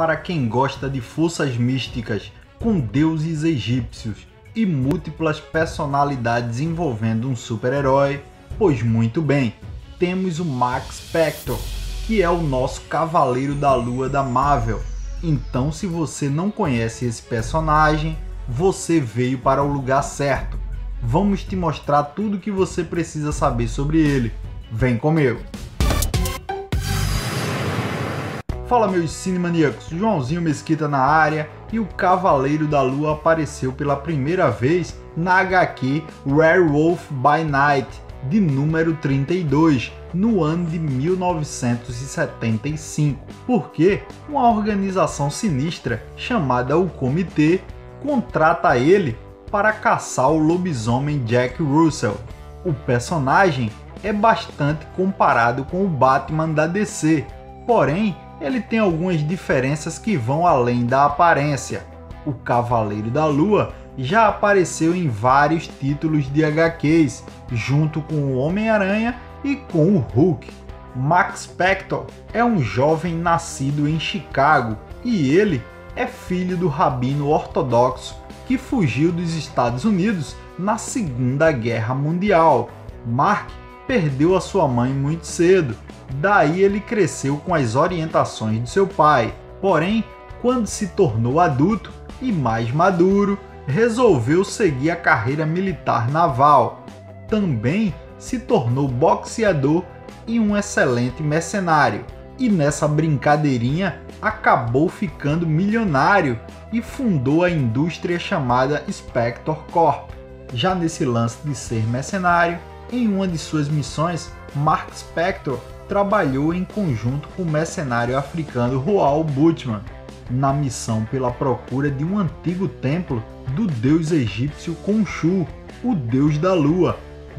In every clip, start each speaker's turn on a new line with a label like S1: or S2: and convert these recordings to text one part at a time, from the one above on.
S1: para quem gosta de forças místicas com deuses egípcios e múltiplas personalidades envolvendo um super-herói, pois muito bem, temos o Max Spector, que é o nosso Cavaleiro da Lua da Marvel. Então, se você não conhece esse personagem, você veio para o lugar certo. Vamos te mostrar tudo o que você precisa saber sobre ele. Vem comigo! Fala meus cinemaníacos, Joãozinho Mesquita na área e o Cavaleiro da Lua apareceu pela primeira vez na HQ Werewolf by Night, de número 32, no ano de 1975, porque uma organização sinistra chamada o Comitê contrata ele para caçar o lobisomem Jack Russell. O personagem é bastante comparado com o Batman da DC, porém ele tem algumas diferenças que vão além da aparência. O Cavaleiro da Lua já apareceu em vários títulos de HQs, junto com o Homem-Aranha e com o Hulk. Max Spector é um jovem nascido em Chicago e ele é filho do rabino ortodoxo que fugiu dos Estados Unidos na Segunda Guerra Mundial. Mark perdeu a sua mãe muito cedo Daí ele cresceu com as orientações de seu pai. Porém, quando se tornou adulto e mais maduro, resolveu seguir a carreira militar naval. Também se tornou boxeador e um excelente mercenário. E nessa brincadeirinha acabou ficando milionário e fundou a indústria chamada Spector Corp. Já nesse lance de ser mercenário, em uma de suas missões, Mark Spector trabalhou em conjunto com o mercenário africano Rual Butman na missão pela procura de um antigo templo do deus egípcio Khonshu, o deus da lua.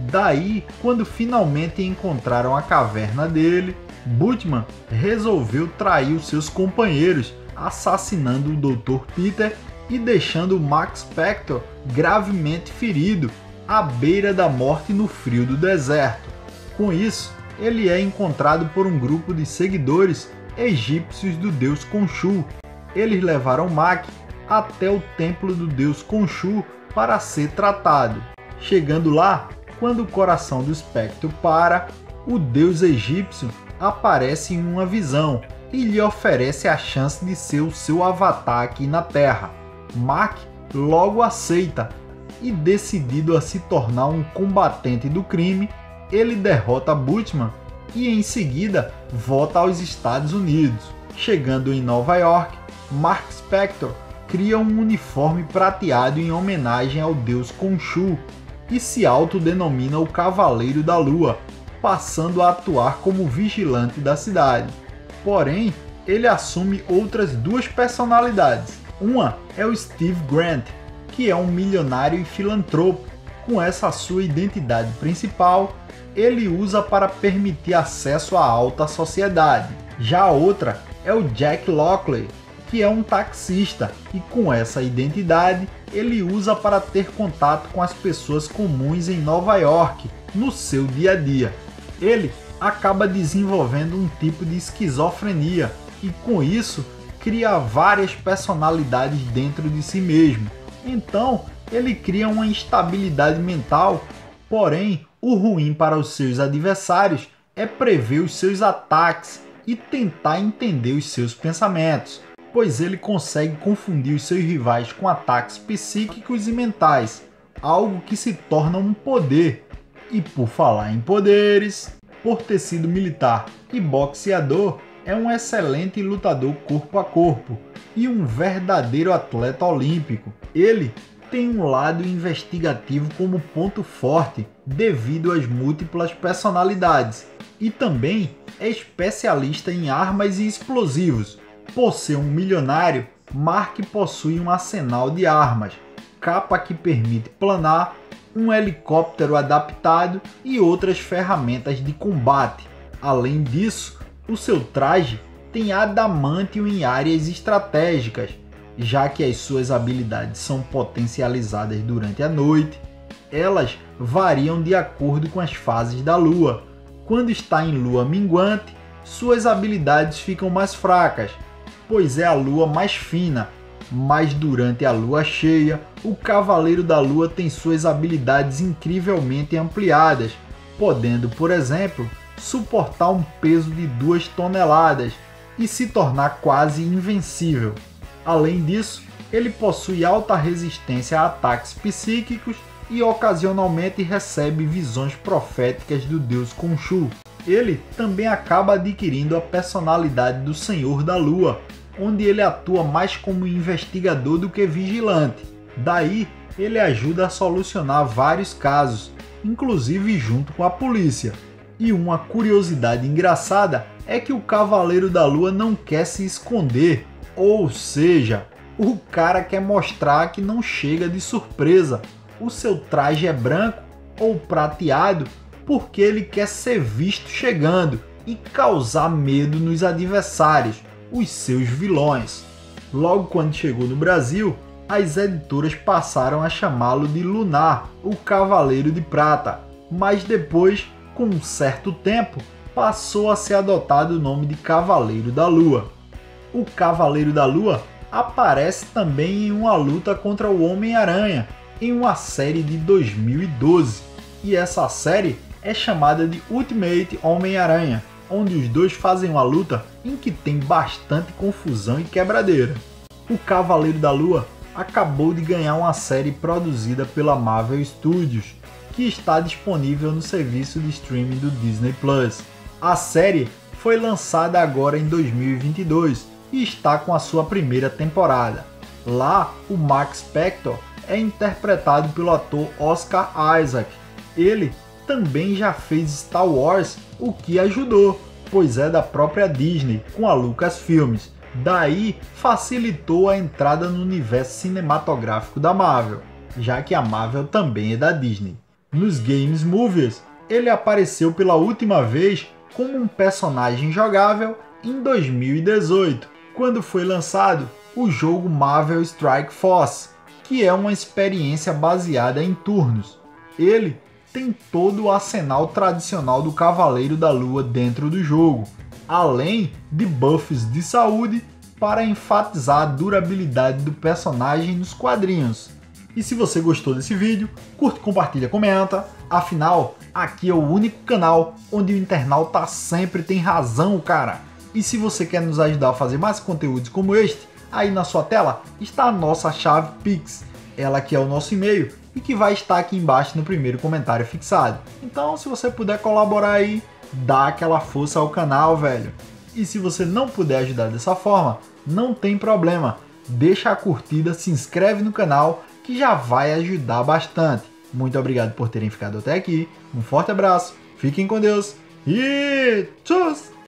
S1: Daí, quando finalmente encontraram a caverna dele, Butman resolveu trair os seus companheiros, assassinando o Dr. Peter e deixando Max Spector gravemente ferido, à beira da morte no frio do deserto. Com isso, ele é encontrado por um grupo de seguidores egípcios do deus Khonshu. Eles levaram Mak até o templo do deus Khonshu para ser tratado. Chegando lá, quando o coração do espectro para, o deus egípcio aparece em uma visão e lhe oferece a chance de ser o seu avatar aqui na Terra. Mak logo aceita e, decidido a se tornar um combatente do crime, ele derrota Butman e em seguida volta aos Estados Unidos. Chegando em Nova York, Mark Spector cria um uniforme prateado em homenagem ao deus Khonshu e se autodenomina o Cavaleiro da Lua, passando a atuar como vigilante da cidade. Porém, ele assume outras duas personalidades. Uma é o Steve Grant, que é um milionário e filantropo. Com essa sua identidade principal, ele usa para permitir acesso à alta sociedade. Já a outra é o Jack Lockley, que é um taxista e com essa identidade ele usa para ter contato com as pessoas comuns em Nova York no seu dia a dia. Ele acaba desenvolvendo um tipo de esquizofrenia e com isso cria várias personalidades dentro de si mesmo. Então, ele cria uma instabilidade mental, porém o ruim para os seus adversários é prever os seus ataques e tentar entender os seus pensamentos, pois ele consegue confundir os seus rivais com ataques psíquicos e mentais, algo que se torna um poder. E por falar em poderes, por ter sido militar e boxeador, é um excelente lutador corpo a corpo e um verdadeiro atleta olímpico. Ele tem um lado investigativo como ponto forte devido às múltiplas personalidades e também é especialista em armas e explosivos. Por ser um milionário, Mark possui um arsenal de armas, capa que permite planar, um helicóptero adaptado e outras ferramentas de combate. Além disso, o seu traje tem adamantio em áreas estratégicas, já que as suas habilidades são potencializadas durante a noite, elas variam de acordo com as fases da lua. Quando está em lua minguante, suas habilidades ficam mais fracas. pois é a lua mais fina, mas durante a lua cheia, o Cavaleiro da Lua tem suas habilidades incrivelmente ampliadas, podendo, por exemplo, suportar um peso de 2 toneladas e se tornar quase invencível. Além disso, ele possui alta resistência a ataques psíquicos e ocasionalmente recebe visões proféticas do deus Khonshu. Ele também acaba adquirindo a personalidade do Senhor da Lua, onde ele atua mais como investigador do que vigilante. Daí, ele ajuda a solucionar vários casos, inclusive junto com a polícia. E uma curiosidade engraçada é que o Cavaleiro da Lua não quer se esconder, ou seja, o cara quer mostrar que não chega de surpresa. O seu traje é branco ou prateado porque ele quer ser visto chegando e causar medo nos adversários, os seus vilões. Logo quando chegou no Brasil, as editoras passaram a chamá-lo de Lunar, o Cavaleiro de Prata, mas depois, com um certo tempo, passou a ser adotado o nome de Cavaleiro da Lua. O Cavaleiro da Lua aparece também em uma luta contra o Homem-Aranha, em uma série de 2012, e essa série é chamada de Ultimate Homem-Aranha, onde os dois fazem uma luta em que tem bastante confusão e quebradeira. O Cavaleiro da Lua acabou de ganhar uma série produzida pela Marvel Studios, que está disponível no serviço de streaming do Disney Plus. A série foi lançada agora em 2022 e está com a sua primeira temporada. Lá, o Max Spector é interpretado pelo ator Oscar Isaac. Ele também já fez Star Wars, o que ajudou, pois é da própria Disney, com a Lucasfilmes. Daí facilitou a entrada no universo cinematográfico da Marvel, já que a Marvel também é da Disney. Nos Games Movies, ele apareceu pela última vez como um personagem jogável em 2018, quando foi lançado o jogo Marvel Strike Force, que é uma experiência baseada em turnos. Ele tem todo o arsenal tradicional do Cavaleiro da Lua dentro do jogo, além de buffs de saúde para enfatizar a durabilidade do personagem nos quadrinhos. E se você gostou desse vídeo, curte, compartilha, comenta. Afinal, aqui é o único canal onde o internauta sempre tem razão, cara. E se você quer nos ajudar a fazer mais conteúdos como este, aí na sua tela está a nossa chave Pix. Ela que é o nosso e-mail e que vai estar aqui embaixo no primeiro comentário fixado. Então, se você puder colaborar aí, dá aquela força ao canal, velho. E se você não puder ajudar dessa forma, não tem problema. Deixa a curtida, se inscreve no canal que já vai ajudar bastante. Muito obrigado por terem ficado até aqui. Um forte abraço, fiquem com Deus e tchau!